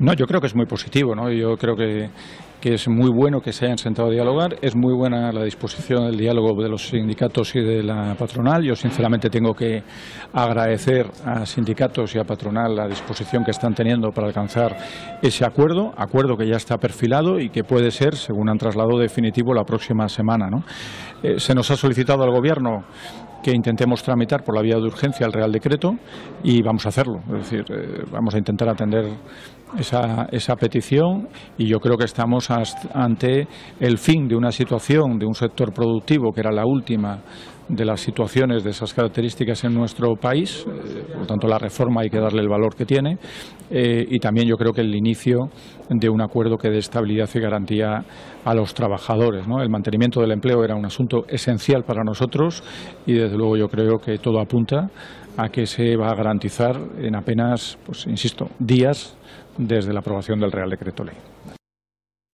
No, yo creo que es muy positivo, ¿no? Yo creo que, que es muy bueno que se hayan sentado a dialogar, es muy buena la disposición del diálogo de los sindicatos y de la patronal. Yo sinceramente tengo que agradecer a sindicatos y a patronal la disposición que están teniendo para alcanzar ese acuerdo, acuerdo que ya está perfilado y que puede ser, según han trasladado, definitivo la próxima semana. ¿no? Eh, se nos ha solicitado al Gobierno que intentemos tramitar por la vía de urgencia el Real Decreto y vamos a hacerlo. Es decir, eh, vamos a intentar atender esa, esa petición y yo creo que estamos ante el fin de una situación de un sector productivo que era la última de las situaciones de esas características en nuestro país, eh, por lo tanto la reforma hay que darle el valor que tiene eh, y también yo creo que el inicio de un acuerdo que dé estabilidad y garantía a los trabajadores. El mantenimiento del empleo era un asunto esencial para nosotros y desde luego yo creo que todo apunta a que se va a garantizar en apenas, pues insisto, días desde la aprobación del Real Decreto Ley.